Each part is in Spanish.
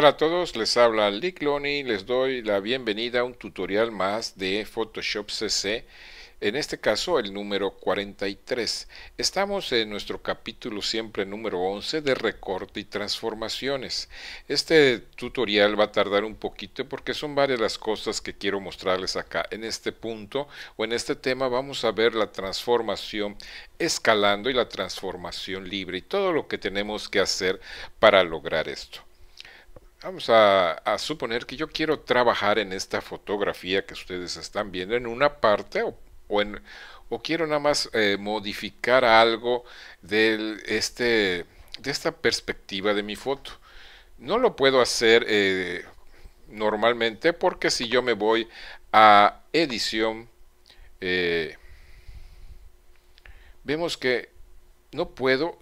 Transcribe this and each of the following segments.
tal a todos? Les habla Lick Loney, les doy la bienvenida a un tutorial más de Photoshop CC, en este caso el número 43. Estamos en nuestro capítulo siempre número 11 de recorte y transformaciones. Este tutorial va a tardar un poquito porque son varias las cosas que quiero mostrarles acá. En este punto o en este tema vamos a ver la transformación escalando y la transformación libre y todo lo que tenemos que hacer para lograr esto. Vamos a, suponer que yo quiero trabajar en esta fotografía que ustedes están viendo en una parte o, quiero nada más eh, modificar algo de, este, de esta perspectiva de mi foto. No lo puedo hacer eh, normalmente porque si yo me voy a edición, eh, vemos que no puedo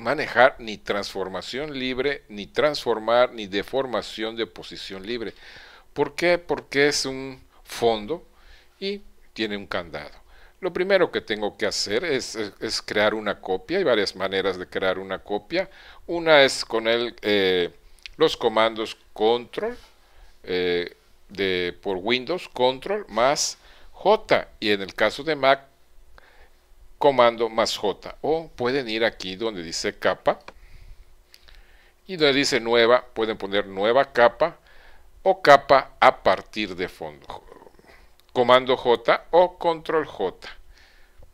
manejar ni transformación libre, ni transformar, ni deformación de posición libre. ¿Por qué? Porque es un fondo y tiene un candado. Lo primero que tengo que hacer es, crear una copia. Hay varias maneras de crear una copia. Una es con el, eh, los comandos control eh, de, por Windows, control más J. Y en el caso de Mac, comando más J. O pueden ir aquí donde dice capa. Y donde dice nueva, pueden poner nueva capa o capa a partir de fondo. Comando J o control J.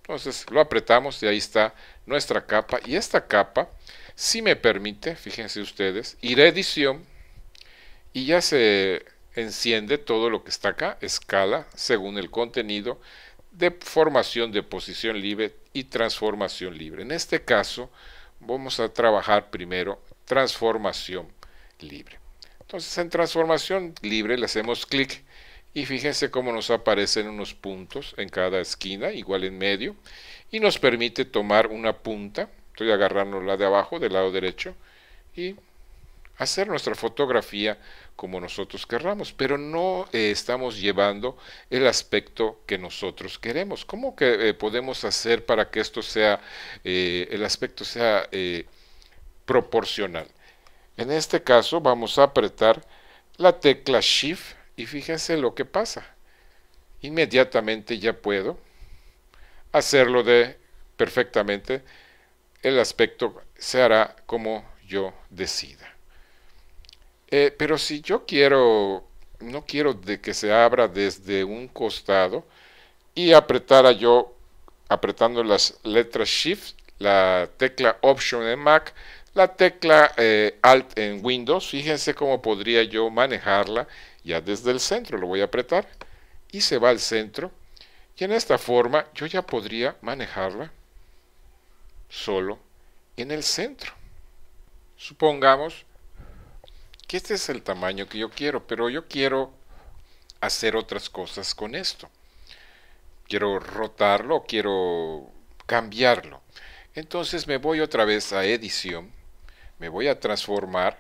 Entonces lo apretamos y ahí está nuestra capa. Y esta capa, si me permite, fíjense ustedes, ir a edición y ya se enciende todo lo que está acá, escala según el contenido de formación de posición libre y transformación libre. En este caso, vamos a trabajar primero transformación libre. Entonces, en transformación libre le hacemos clic y fíjense cómo nos aparecen unos puntos en cada esquina, igual en medio, y nos permite tomar una punta, estoy agarrando la de abajo, del lado derecho, y hacer nuestra fotografía como nosotros querramos, pero no eh, estamos llevando el aspecto que nosotros queremos. ¿Cómo que eh, podemos hacer para que esto sea, eh, el aspecto sea proporcional? En este caso vamos a apretar la tecla Shift y fíjense lo que pasa. Inmediatamente ya puedo hacerlo de perfectamente, el aspecto se hará como yo decida. Eh, pero si yo quiero, no quiero de que se abra desde un costado y apretara yo, apretando las letras Shift, la tecla Option en Mac, la tecla eh, Alt en Windows, fíjense cómo podría yo manejarla ya desde el centro. Lo voy a apretar y se va al centro. Y en esta forma yo ya podría manejarla solo en el centro. Supongamos que este es el tamaño que yo quiero, pero yo quiero hacer otras cosas con esto. Quiero rotarlo, quiero cambiarlo. Entonces me voy otra vez a edición, me voy a transformar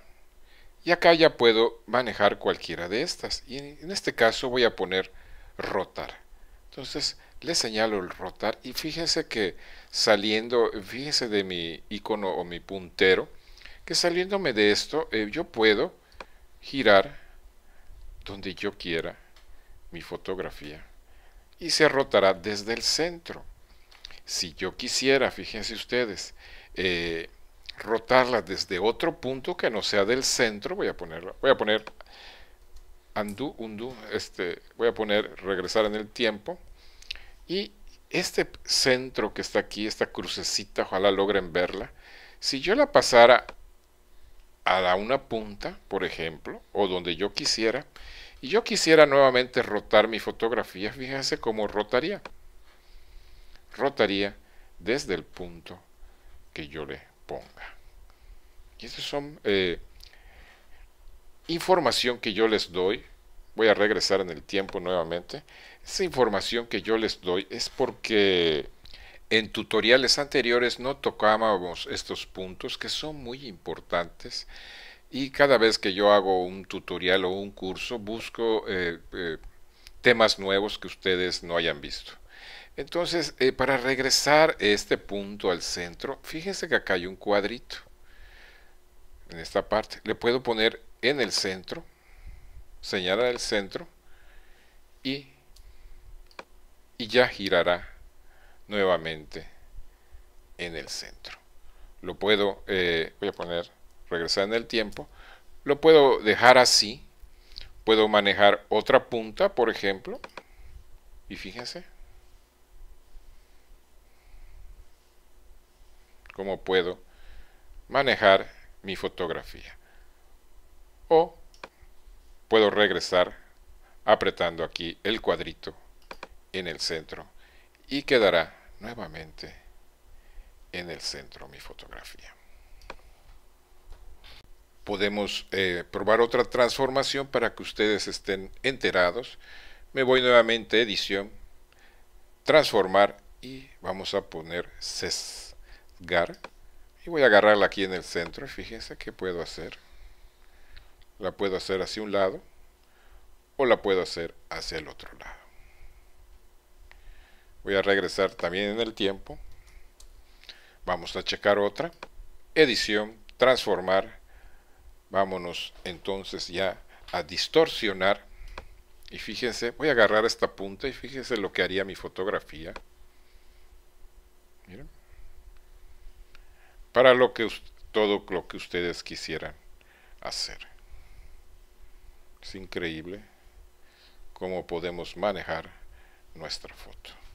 y acá ya puedo manejar cualquiera de estas. Y en este caso voy a poner rotar. Entonces le señalo el rotar y fíjense que saliendo, fíjense de mi icono o mi puntero, que saliéndome de esto eh, yo puedo girar donde yo quiera mi fotografía y se rotará desde el centro. Si yo quisiera, fíjense ustedes, eh, rotarla desde otro punto que no sea del centro, voy a ponerla, voy a poner undo, undo, este, voy a poner regresar en el tiempo y este centro que está aquí, esta crucecita, ojalá logren verla, si yo la pasara a una punta, por ejemplo, o donde yo quisiera, y yo quisiera nuevamente rotar mi fotografía, fíjense cómo rotaría. Rotaría desde el punto que yo le ponga. Y esas son eh, información que yo les doy. Voy a regresar en el tiempo nuevamente. Esa información que yo les doy es porque en tutoriales anteriores no tocábamos estos puntos que son muy importantes y cada vez que yo hago un tutorial o un curso busco eh, eh, temas nuevos que ustedes no hayan visto. Entonces, eh, para regresar este punto al centro, fíjense que acá hay un cuadrito en esta parte. Le puedo poner en el centro, señalar el centro y, y ya girará nuevamente en el centro. Lo puedo, eh, voy a poner, regresar en el tiempo, lo puedo dejar así, puedo manejar otra punta, por ejemplo, y fíjense cómo puedo manejar mi fotografía. O puedo regresar apretando aquí el cuadrito en el centro y quedará nuevamente en el centro mi fotografía. Podemos eh, probar otra transformación para que ustedes estén enterados. Me voy nuevamente a edición, transformar y vamos a poner sesgar. Y voy a agarrarla aquí en el centro. Fíjense qué puedo hacer. La puedo hacer hacia un lado o la puedo hacer hacia el otro lado. Voy a regresar también en el tiempo. Vamos a checar otra. Edición, transformar. Vámonos entonces ya a distorsionar. Y fíjense, voy a agarrar esta punta y fíjense lo que haría mi fotografía. Miren. Para lo que todo lo que ustedes quisieran hacer. Es increíble cómo podemos manejar nuestra foto.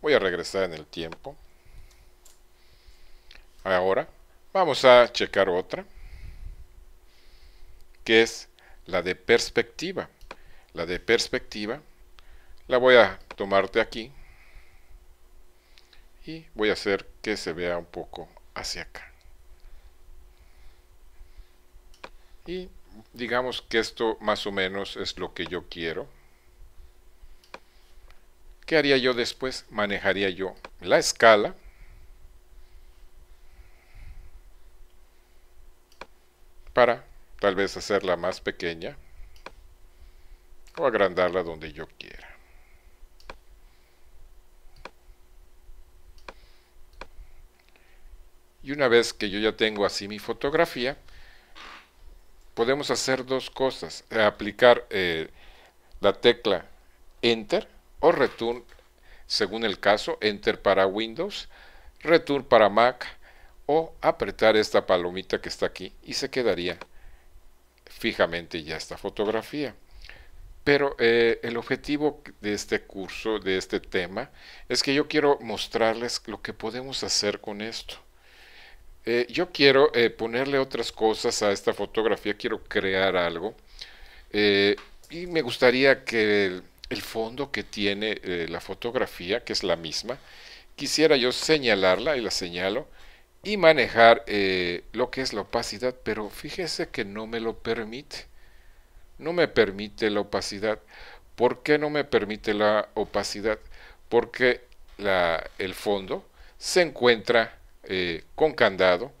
Voy a regresar en el tiempo. Ahora vamos a checar otra, que es la de perspectiva. La de perspectiva la voy a tomarte aquí y voy a hacer que se vea un poco hacia acá. Y digamos que esto más o menos es lo que yo quiero. ¿Qué haría yo después? Manejaría yo la escala. Para tal vez hacerla más pequeña o agrandarla donde yo quiera. Y una vez que yo ya tengo así mi fotografía, podemos hacer dos cosas. Aplicar eh, la tecla Enter o return según el caso, enter para Windows, return para Mac o apretar esta palomita que está aquí y se quedaría fijamente ya esta fotografía. Pero eh, el objetivo de este curso, de este tema, es que yo quiero mostrarles lo que podemos hacer con esto. Eh, yo quiero eh, ponerle otras cosas a esta fotografía, quiero crear algo. y me gustaría que el fondo que tiene eh, la fotografía, que es la misma, quisiera yo señalarla y la señalo y manejar eh, lo que es la opacidad, pero fíjese que no me lo permite. No me permite la opacidad. ¿Por qué no me permite la opacidad? Porque la, el fondo se encuentra eh, con candado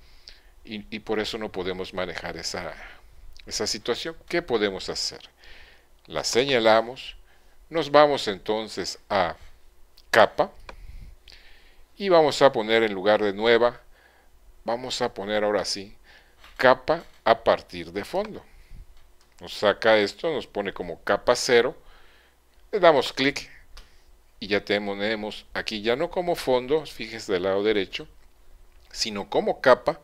y, y, por eso no podemos manejar esa, esa situación. ¿Qué podemos hacer? La señalamos, nos vamos entonces a capa y vamos a poner en lugar de nueva, vamos a poner ahora sí capa a partir de fondo. Nos saca esto, nos pone como capa 0, le damos clic y ya tenemos aquí ya no como fondo, fíjese del lado derecho, sino como capa,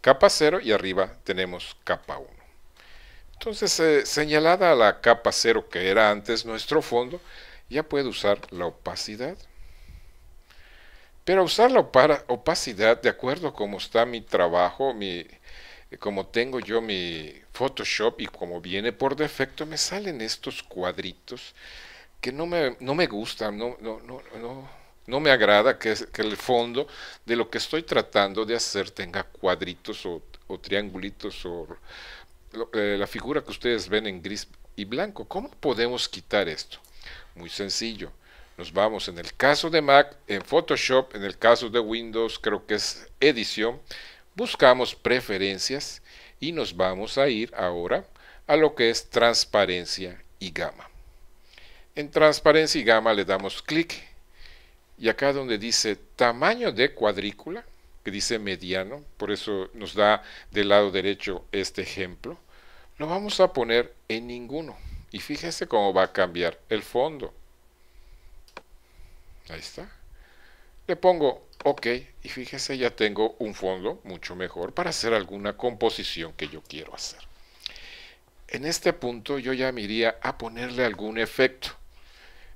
capa 0 y arriba tenemos capa 1. Entonces, eh, señalada la capa 0 que era antes nuestro fondo, ya puede usar la opacidad. Pero usar la opacidad, de acuerdo a cómo está mi trabajo, mi, como tengo yo mi Photoshop y como viene por defecto, me salen estos cuadritos que no me, no me gustan, no, no, no, no, no me agrada que, que, el fondo de lo que estoy tratando de hacer tenga cuadritos o, o triangulitos o eh, la figura que ustedes ven en gris y blanco. ¿Cómo podemos quitar esto? Muy sencillo. Nos vamos en el caso de Mac, en Photoshop, en el caso de Windows, creo que es edición. Buscamos preferencias y nos vamos a ir ahora a lo que es transparencia y gama. En transparencia y gama le damos clic y acá donde dice tamaño de cuadrícula, que dice mediano, por eso nos da del lado derecho este ejemplo, lo vamos a poner en ninguno. Y fíjese cómo va a cambiar el fondo. Ahí está. Le pongo OK y fíjese ya tengo un fondo mucho mejor para hacer alguna composición que yo quiero hacer. En este punto yo ya me iría a ponerle algún efecto.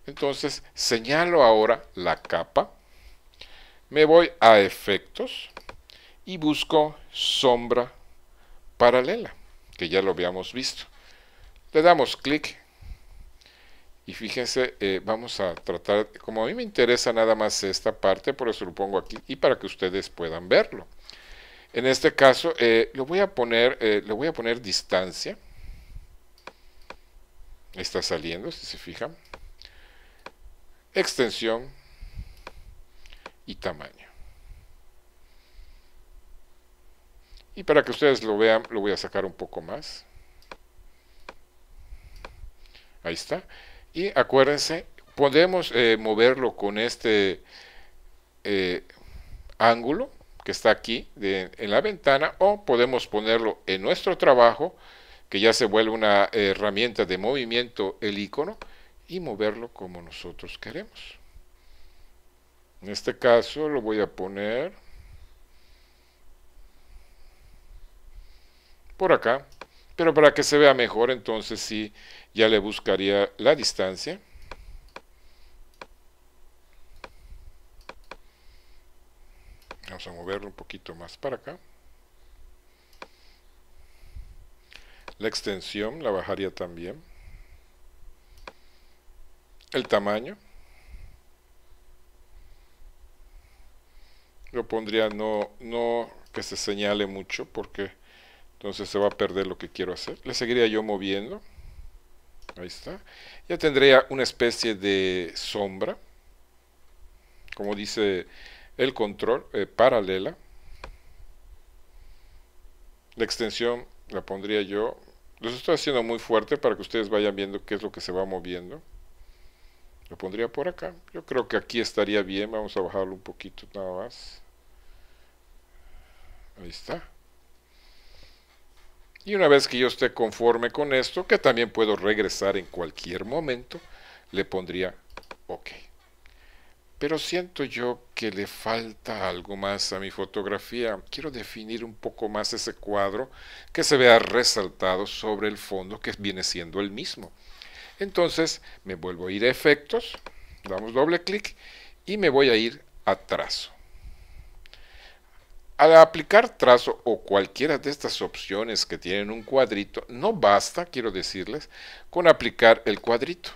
Entonces señalo ahora la capa, me voy a efectos y busco sombra paralela, que ya lo habíamos visto. Le damos clic y fíjense, eh, vamos a tratar, como a mí me interesa nada más esta parte, por eso lo pongo aquí y para que ustedes puedan verlo. En este caso, eh, lo voy a poner, eh, le voy a poner distancia. Está saliendo, si se fijan. Extensión y tamaño. Y para que ustedes lo vean, lo voy a sacar un poco más. Ahí está. Y acuérdense, podemos eh, moverlo con este eh, ángulo que está aquí en la ventana o podemos ponerlo en nuestro trabajo que ya se vuelve una herramienta de movimiento el icono y moverlo como nosotros queremos. En este caso lo voy a poner por acá pero para que se vea mejor, entonces sí, ya le buscaría la distancia. Vamos a moverlo un poquito más para acá. La extensión la bajaría también. El tamaño. Lo pondría no, no que se señale mucho porque entonces se va a perder lo que quiero hacer. Le seguiría yo moviendo. Ahí está. Ya tendría una especie de sombra. Como dice el control, eh, paralela. La extensión la pondría yo. Lo estoy haciendo muy fuerte para que ustedes vayan viendo qué es lo que se va moviendo. Lo pondría por acá. Yo creo que aquí estaría bien. Vamos a bajarlo un poquito nada más. Ahí está. Y una vez que yo esté conforme con esto, que también puedo regresar en cualquier momento, le pondría OK. Pero siento yo que le falta algo más a mi fotografía. Quiero definir un poco más ese cuadro que se vea resaltado sobre el fondo que viene siendo el mismo. Entonces me vuelvo a ir a efectos, damos doble clic y me voy a ir a trazo. Al aplicar trazo o cualquiera de estas opciones que tienen un cuadrito, no basta, quiero decirles, con aplicar el cuadrito.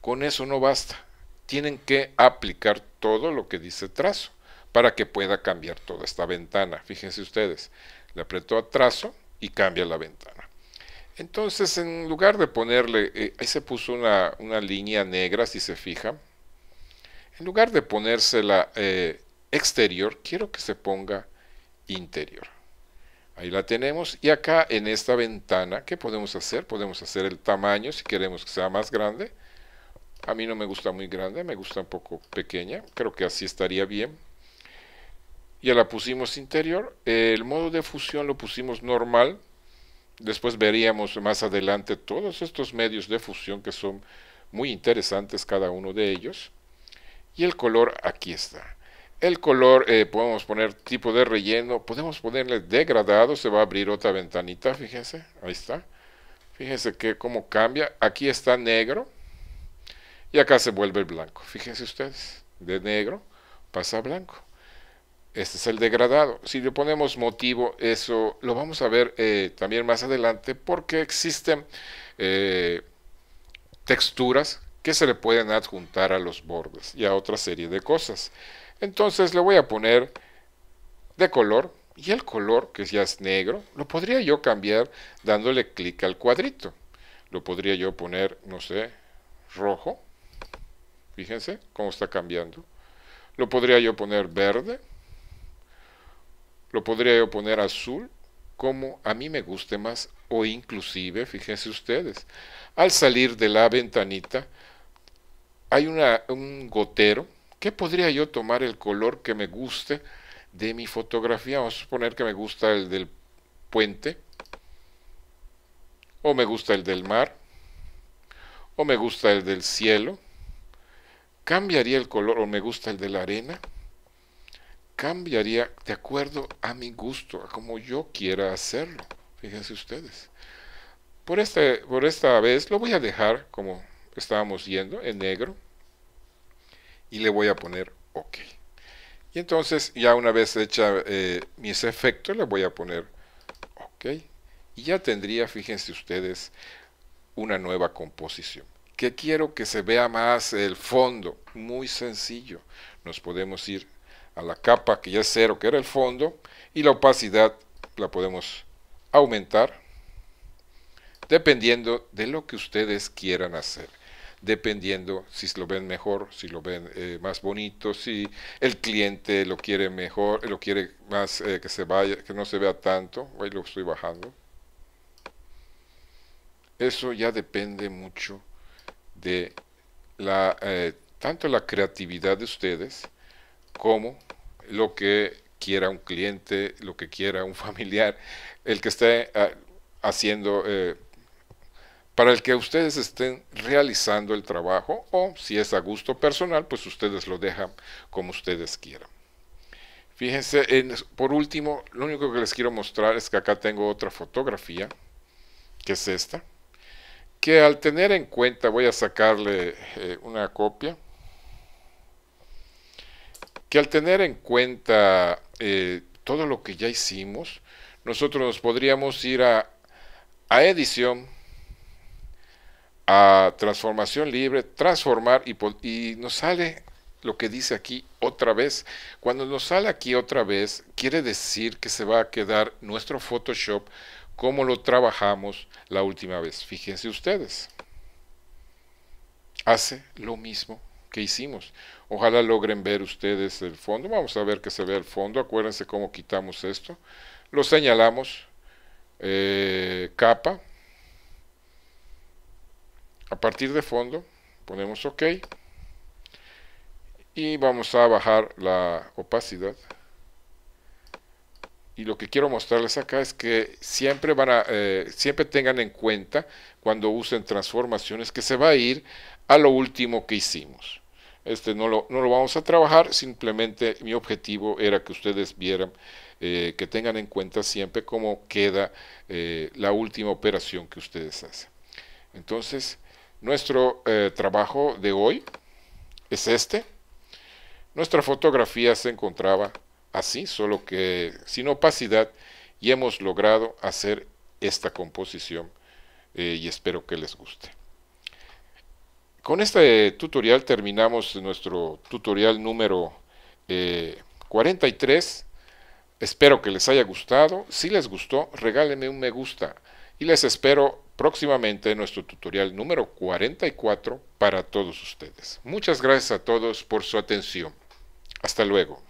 Con eso no basta. Tienen que aplicar todo lo que dice trazo para que pueda cambiar toda esta ventana. Fíjense ustedes, le apretó a trazo y cambia la ventana. Entonces, en lugar de ponerle, eh, ahí se puso una, línea negra, si se fijan, en lugar de ponérsela eh, exterior, quiero que se ponga interior. Ahí la tenemos. Y acá en esta ventana, ¿qué podemos hacer? Podemos hacer el tamaño si queremos que sea más grande. A mí no me gusta muy grande, me gusta un poco pequeña. Creo que así estaría bien. Ya la pusimos interior. El modo de fusión lo pusimos normal. Después veríamos más adelante todos estos medios de fusión que son muy interesantes cada uno de ellos. Y el color aquí está. El color, eh, podemos poner tipo de relleno, podemos ponerle degradado, se va a abrir otra ventanita, fíjense, ahí está. Fíjense que cómo cambia, aquí está negro y acá se vuelve blanco. Fíjense ustedes, de negro pasa a blanco. Este es el degradado. Si le ponemos motivo, eso lo vamos a ver eh, también más adelante porque existen eh, texturas que se le pueden adjuntar a los bordes y a otra serie de cosas. Entonces le voy a poner de color y el color, que ya es negro, lo podría yo cambiar dándole clic al cuadrito. Lo podría yo poner, no sé, rojo. Fíjense cómo está cambiando. Lo podría yo poner verde. Lo podría yo poner azul, como a mí me guste más. O inclusive, fíjense ustedes, al salir de la ventanita hay un gotero ¿Qué podría yo tomar el color que me guste de mi fotografía? Vamos a suponer que me gusta el del puente. o me gusta el del mar, o me gusta el del cielo, cambiaría el color o me gusta el de la arena, cambiaría de acuerdo a mi gusto, a como yo quiera hacerlo. Fíjense ustedes. Por, este, por esta vez lo voy a dejar como estábamos yendo, en negro, y le voy a poner OK. Y entonces, ya una vez hecha eh, mis efectos, le voy a poner OK. Y ya tendría, fíjense ustedes, una nueva composición. Que quiero que se vea más el fondo, muy sencillo. Nos podemos ir a la capa que ya es cero, que era el fondo, y la opacidad la podemos aumentar dependiendo de lo que ustedes quieran hacer dependiendo si lo ven mejor, si lo ven eh, más bonito, si el cliente lo quiere mejor, lo quiere más eh, que se vaya, que no se vea tanto, ahí lo estoy bajando. Eso ya depende mucho de la eh, tanto la creatividad de ustedes como lo que quiera un cliente, lo que quiera un familiar, el que esté haciendo para el que ustedes estén realizando el trabajo o si es a gusto personal, pues ustedes lo dejan como ustedes quieran. Fíjense, por último, lo único que les quiero mostrar es que acá tengo otra fotografía, que es esta, que al tener en cuenta, voy a sacarle eh, una copia, que al tener en cuenta eh, todo lo que ya hicimos, nosotros nos podríamos ir a, a edición, a transformación libre, transformar y, y nos sale lo que dice aquí otra vez. Cuando nos sale aquí otra vez, quiere decir que se va a quedar nuestro Photoshop como lo trabajamos la última vez. Fíjense ustedes. Hace lo mismo que hicimos. Ojalá logren ver ustedes el fondo. Vamos a ver que se ve el fondo. Acuérdense cómo quitamos esto. Lo señalamos. Eh, capa a partir de fondo ponemos OK. Y vamos a bajar la opacidad. Y lo que quiero mostrarles acá es que siempre van a eh, siempre tengan en cuenta cuando usen transformaciones que se va a ir a lo último que hicimos. Este no lo, no lo vamos a trabajar simplemente mi objetivo era que ustedes vieran eh, que tengan en cuenta siempre cómo queda eh, la última operación que ustedes hacen. Entonces nuestro eh, trabajo de hoy es este. Nuestra fotografía se encontraba así, solo que sin opacidad, y hemos logrado hacer esta composición eh, y espero que les guste. Con este tutorial terminamos nuestro tutorial número 43. Eh, espero que les haya gustado. Si les gustó, regálenme un me gusta y les espero próximamente en nuestro tutorial número 44 para todos ustedes. Muchas gracias a todos por su atención. Hasta luego.